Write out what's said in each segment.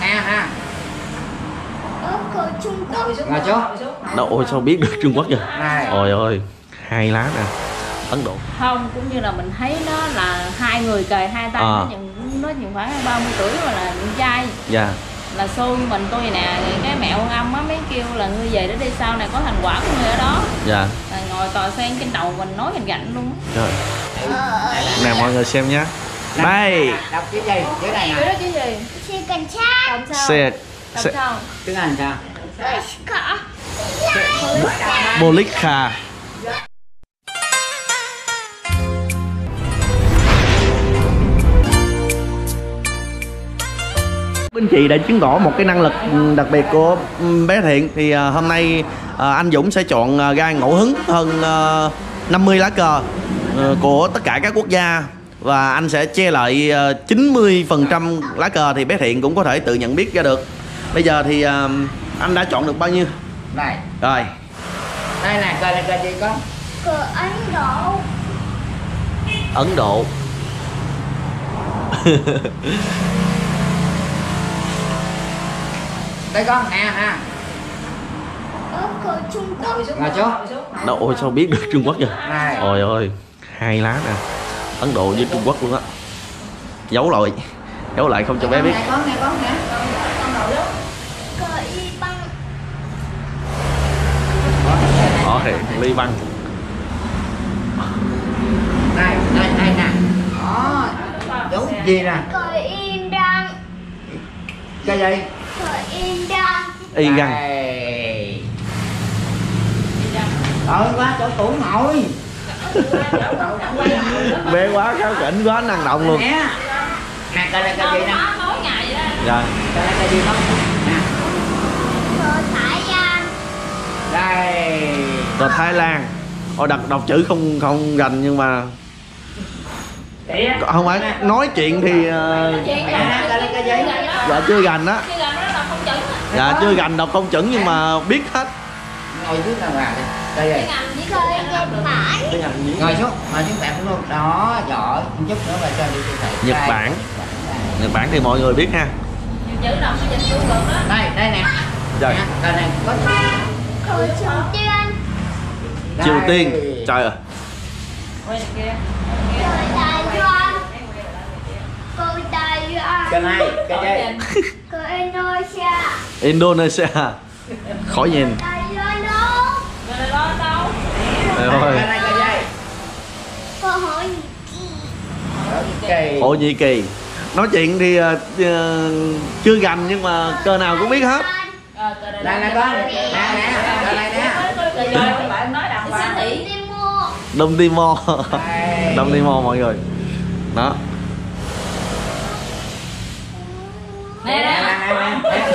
nè Quốc ngồi xuống đâu ôi sao biết được Trung Quốc vậy? Ôi ơi hai lá nè. Ấn Độ. Không cũng như là mình thấy nó là hai người kề hai tay À. nó chừng nó chừng khoảng 30 tuổi mà là con trai. Dạ. Là xui mình tôi nè cái mẹ ông âm á mới kêu là ngươi về đó đi sau này có thành quả của ngươi ở đó. Dạ. Là ngồi tòa sen trên đầu mình nói gành gạnh luôn trời nè mọi người xem nhé đây đọc chữ gì? Chữ này Cái nè đó chứ gì sát đọc sao xe xe sao? Tiếng anh sao? Cả Bolikha Bên chị đã chứng tỏ một cái năng lực ừ, đặc biệt của ừ, bé Thiện. Thì à, hôm nay à, anh Dũng sẽ chọn à, ra ngẫu hứng hơn à, 50 lá cờ ờ, của tất cả các quốc gia và anh sẽ che lại à, 90% lá cờ thì bé Thiện cũng có thể tự nhận biết ra được. Bây giờ thì à, anh đã chọn được bao nhiêu? này Rồi, đây nè coi là coi gì con cờ Ấn Độ Ấn Độ đây con ở cờ Trung Quốc ngồi xuống đâu ôi sao biết được Trung Quốc vậy này ôi ơi hai lá nè Ấn Độ với Trung Quốc luôn á. Giấu lại giấu lại không cho bé biết. Đó thì ly băng này đây đây nè. Đó đúng gì nè? Cờ Iran cái gì? Cờ Iran y găng. Đây. Đợi quá chỗ tủ ngồi bé quá kháu khỉnh quá năng động luôn. Nè nè coi là coi gì nè. Nói ngày vậy đó. Dạ. Coi coi gì không nè. Cờ Thái Lan đây. Rồi Thái Lan. Ôi đọc đọc chữ không không rành nhưng mà không phải nói chuyện thì nè nè dạ chưa rành á. Á. dạ chưa rành đọc không chuẩn nhưng mà biết hết ngồi dưới nào vào đây đây. Bản ngồi xuống ngồi xuống tạm xuống luôn. Đó giỏi. Chút nữa và cho đi siêu thị. Nhật Đây. Bản. Nhật Bản thì mọi người biết ha. Đây đây nè. Rồi. Coi này có Triều Tiên Triều Đây. Tiên. Trời ơi. Gì cờ Indonesia. Indonesia. Khỏi nhìn Đài Loan đâu rồi là lo đâu Cờ Hội Nhật kỳ nói chuyện thì ờ, ờ, chưa gành nhưng mà cơ nào cũng biết hết Ờ, đây nè con nè nè này nè Đông Timor Đây. Đông Timor mọi người đó nè nè nè nè nè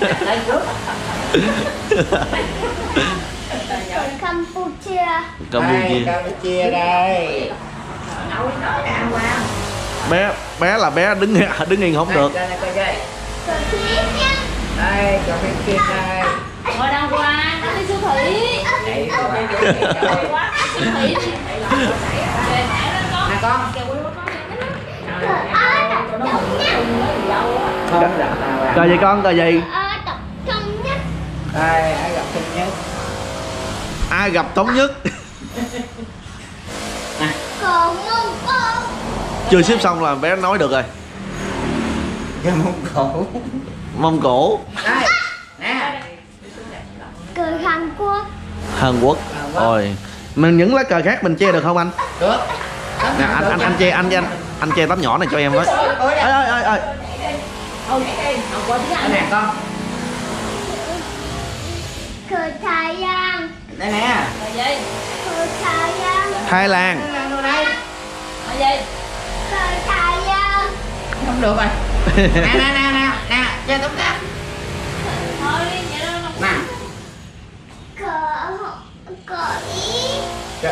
nè lên trước cờ Campuchia. Campuchia. Đây, Campuchia đây. Bé bé là bé đứng đứng yên không được. đây gì cờ cà phê kia đây ngồi đàng hoàng. Nó đi siêu thị Đây, quá siêu thị đi con nè con. Kêu quý con cờ cờ gì con cờ gì Ai Cập thống nhất đây ai gặp sinh nhất ai gặp thống nhất? Chưa xếp xong là bé nói được rồi. Cái mông cổ. Mông cổ. Đây nè. Cờ Hàn Quốc. Hàn quốc. Rồi. Mình những lá cờ khác mình che được không anh? Được. Nè anh anh anh che anh anh anh che tấm nhỏ này cho em với. Ơi. Ơi ơi ơi nè con. Cờ Thái Lan đây nè. Là gì cờ Thái Lan thái lan Đây, đây, đây. là gì không được rồi. Nè nè nè nè nè chơi đó. Nó nè. Cờ cờ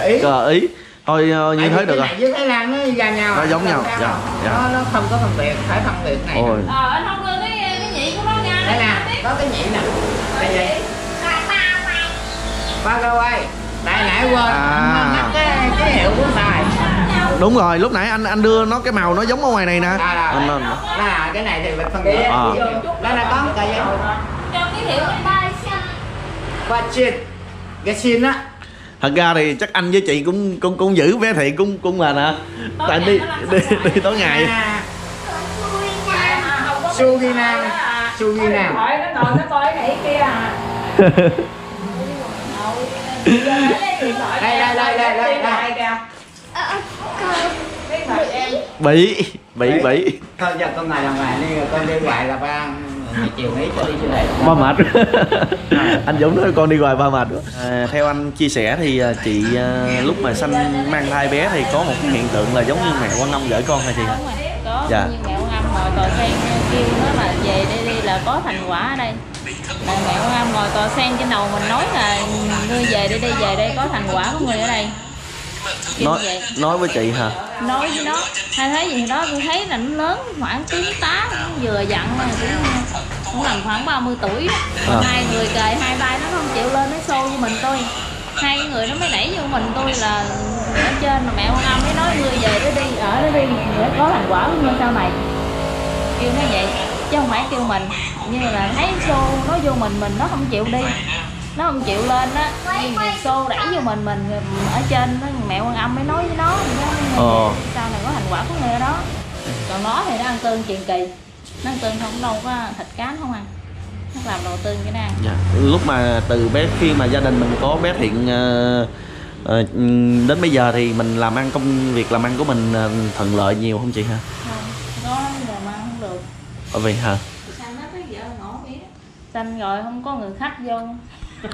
Ý. Cờ ý. Thôi ờ, như thế được rồi. với Thái Lan nó gần nhau Nó giống nhau, dạ, dạ. nó nó không có phân biệt phải phân biệt này. Ôi. Ờ anh không đưa cái cái nhị của nó ra. Đây nè có cái nhị nè. Đây gì cờ Ba Quay Paraguay đại nãy quên. À. nhắc cái cái hiệu của tài. Đúng rồi lúc nãy anh anh đưa nó cái màu nó giống ở ngoài này nè. À, à, Anh- anh- là cái này thì mình phân biệt. À. nó là có một cái ký hiệu cái ba sao? Qua xin cái xin á. Thật ra thì chắc anh với chị cũng cũng cũng giữ bé thiện cũng cũng là nè. Tại đi đi, đi tối ngày. À, vui nè su đây đây đây đây đây đây bị bị bị thôi giờ con này làm ngoài đi con đi ngoài là ba chiều ấy cho đi siêu thị ba mệt. Anh Dũng nói con đi ngoài ba mệt à, theo anh chia sẻ thì à, chị à, lúc mà sanh mang thai bé thì có một cái hiện tượng là giống như mẹ quan âm gửi con hay chị rồi. có Dạ. như mẹ Quan âm ngồi tòa sen kêu nó là về đây đi là có thành quả ở đây là mẹ ngồi tòa sen trên đầu mình nói là ngươi về đây đi về đây có thành quả của người ở đây. Kêu nói vậy. nói với chị hả? Nói với nó. Hay thấy gì đó tôi thấy là nó lớn khoảng tiếng tá nó vừa dặn mà cũng cũng làm khoảng 30 tuổi À. hai người kề hai tay nó không chịu lên nó xô với mình tôi. Hai người nó mới đẩy vô mình tôi là ở trên mà mẹ quan âm mới nói ngươi về đó đi ở đó đi để có thành quả của sau này. Kêu nó vậy chứ không phải kêu mình. Như là thấy xô nó vô mình mình nó không chịu đi. Nó không chịu lên á. Xô đẩy vô mình mình ở trên nó mẹ quan âm mới nói với nó. Ờ. sau này có thành quả của người đó. Còn nó thì nó ăn tương truyền kỳ. Nó ăn tương không đâu có thịt cá nó không ăn. Nó làm đồ tương cái ăn dạ. lúc mà từ bé khi mà gia đình mình có bé thiện ờ, ờ, đến bây giờ thì mình làm ăn công việc làm ăn của mình ờ, thuận lợi nhiều không chị hả? Không có giờ mà ăn không được ở vì hả? Xanh rồi không có người khách vô.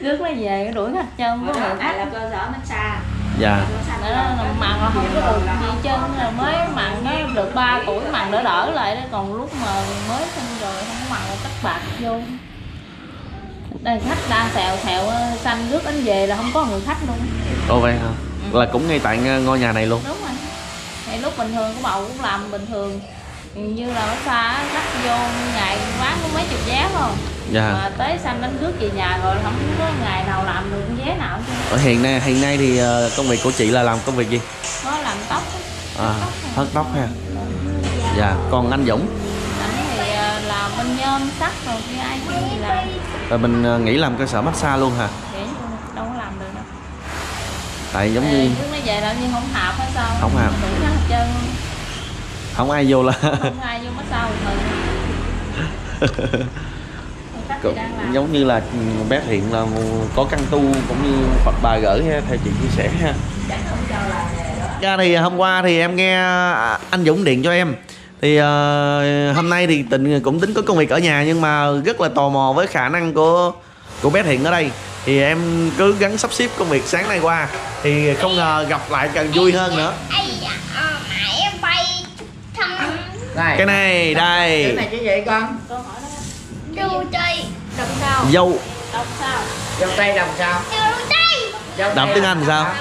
Rước nó về đuổi khách chân không có người khách. cơ sở massage dạ. Là mặn là không có được gì trơn là mới mặn nó được 3 tuổi mặn đỡ đỡ lại đó. Còn lúc mà mới sinh rồi không có mặn một cách bạc vô. Đây khách đang xèo xèo ờ, xanh rước anh về là không có người khách luôn. Ồ vậy hả? Là cũng ngay tại ờ, ngôi nhà này luôn. Đúng rồi. Thì lúc bình thường của bầu cũng làm bình thường như là ở xa khách vô ngày bán có mấy chục vé không? Dạ. Mà tới xanh đánh rước về nhà rồi không có ngày nào làm được vé nào ở hiện nay hiện nay thì ờ, công việc của chị là làm công việc gì? Có làm tóc à hớt tóc ha. Dạ còn anh Dũng? Ảnh thì ờ, làm bên nhôm sắt rồi kia ai cũng gì làm. Rồi mình ờ, nghỉ làm cơ sở massage luôn hả? Để đâu có làm được đâu. Tại giống Ờ, như trước nó về làm như không hợp hay sao? Không hợp. đủ hết trơn không ai vô là không ai vô mất sao cũng giống như là bé thiện là có căn tu cũng như Phật bà gửi theo chị chia sẻ ha. Ra thì hôm qua thì em nghe anh Dũng điện cho em. Thì ờ, hôm nay thì tình cũng tính có công việc ở nhà nhưng mà rất là tò mò với khả năng của của bé thiện ở đây. Thì em cứ gắng sắp xếp công việc sáng nay qua. Thì không ngờ gặp lại càng vui hơn nữa ai dạ ờ, mẹ bay thăm này cái này cái đây. này cái gì con? Câu hỏi đó đồ chơi đọc sao? Dâu. Đọc sao? Dâu tây đọc sao? Đồ chơi dâu đọc tây tiếng Anh sao?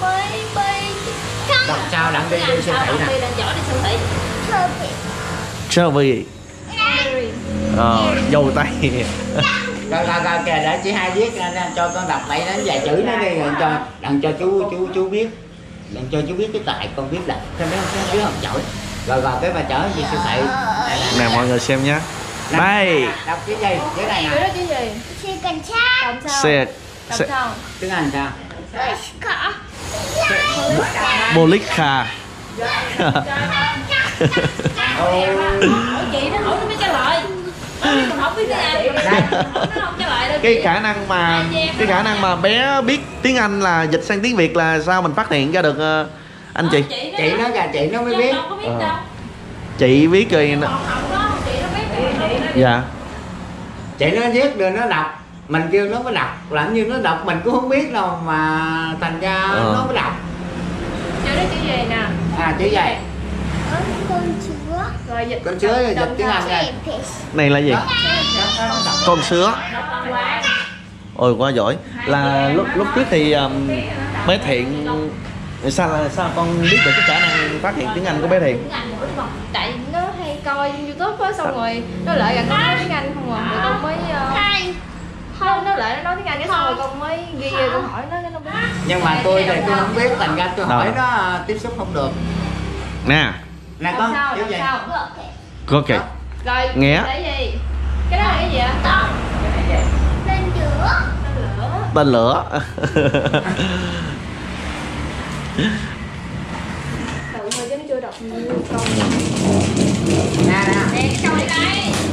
bơi bơi. Đọc sao? Đặng đi đi siêu thị nè. Siêu thị ờ, dâu tây. Rồi rồi rồi kìa để chị hai viết ra, cho con đọc lại nó vài chữ nó đi rồi cho đặng cho chú chú chú biết. Đặng cho chú biết cái tại con biết đọc. Cho mấy không? Biết không? Giỏi rồi rồi cái bà chở đi siêu thị. Nè mọi người xem nhé. Đây đọc cái gì? Cái này nè. Cái gì? Đọc sao xe, xe sao tiếng anh sao đâu cái khả năng mà cái khả năng mà bé biết tiếng Anh là dịch sang tiếng Việt là sao mình phát hiện ra được ờ, anh chị. Chị nó kìa chị nó mới biết. có biết Ờ. đâu. Chị biết rồi nó- dạ. Chị nó viết rồi nó đọc. Mình kêu nó mới đọc. Làm như nó đọc mình cũng không biết đâu mà thành ra Ờ. nó mới đọc. Chữ đó chữ gì nè. À chữ gì con chúa rồi dịch con chứa dịch tiếng anh phải này là gì? Đó, con sứa ôi quá giỏi. Là lúc lúc trước thì um, bé thiện sao là sao con biết được cái khả năng phát hiện tiếng Anh của bé thiện? Tại nó hay coi youtube á xong rồi nó lợi gần nó nói tiếng anh không à rồi con mới ờ, hai. nó nó lại nó nói tiếng anh cái xong rồi con mới ghi về con hỏi nó cái nó biết nhưng mà tôi thì tôi không biết thành ra tôi hỏi Rồi. nó à, tiếp xúc không được. Nè. Nè con sao? kiểu vậy. Sao? Có kìa. Rồi Nghĩa. cái gì? Cái đó là cái gì ạ? Tên lửa. Tên lửa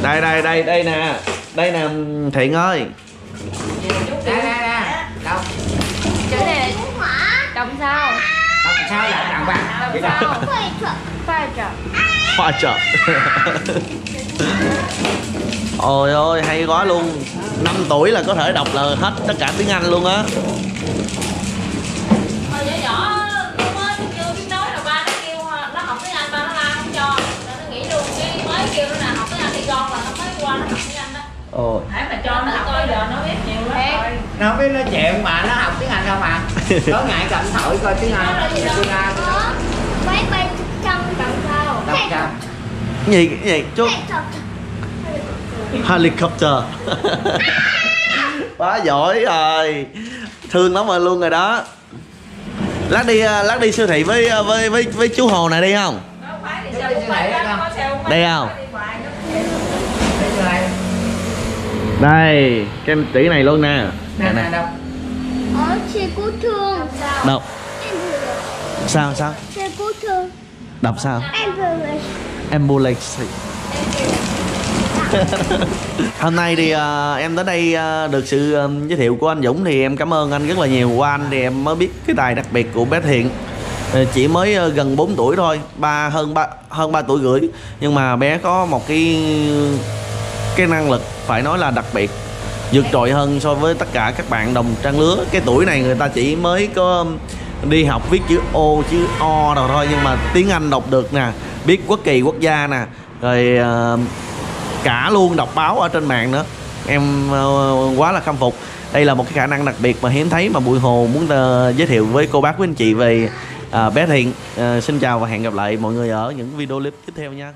đây đây đây đây đây nè. Đây nè thiện ơi nè nè nè đâu? Chữ này Hỏa. đọc sao? Đâu sao hoàng đọc Vậy đâu? sao pha trò hoa trợ ôi ôi hay quá luôn. 5 tuổi là có thể đọc là hết tất cả tiếng anh luôn á kêu nó là học tiếng Anh thì con là nó mới qua nó học tiếng Anh đó. Ôi Để mà cho nó học bây giờ nó biết nhiều lắm rồi nó biết nói chuyện mà nó học tiếng anh không à có ngại cầm thổi coi tiếng anh. Tôi ra Có. Máy bay trực thăng. Đọc sao sao cái gì cái gì chú Chạy trở. helicopter. Quá giỏi rồi. Thương lắm rồi luôn rồi đó. Lát đi ờ, lát đi siêu thị với ờ, với với với chú hồ này đi không? Không phải thì sao cũng phải Đây không? Đây cái chỉ này luôn nè. Nè nè đâu Ở xe cứu thương. đọc. Sao sao? Xe cứu thương. đọc sao? Ambulance. ambulance. Hôm nay thì ờ, em tới đây ờ, được sự ờ, giới thiệu của anh Dũng thì em cảm ơn anh rất là nhiều. Qua anh thì em mới biết cái tài đặc biệt của bé Thiện Ờ, chỉ mới ờ, gần 4 tuổi thôi, ba, hơn ba, hơn 3 tuổi rưỡi nhưng mà bé có một cái cái năng lực phải nói là đặc biệt, vượt trội hơn so với tất cả các bạn đồng trang lứa. Cái tuổi này người ta chỉ mới có đi học viết chữ O chữ O rồi thôi, nhưng mà tiếng Anh đọc được nè, biết quốc kỳ, quốc gia nè, rồi ờ, cả luôn đọc báo ở trên mạng nữa. Em quá là khâm phục. Đây là một cái khả năng đặc biệt mà hiếm thấy mà bụi hồ muốn giới thiệu với cô bác với anh chị về à, bé thiện à, xin chào và hẹn gặp lại mọi người ở những video clip tiếp theo nha.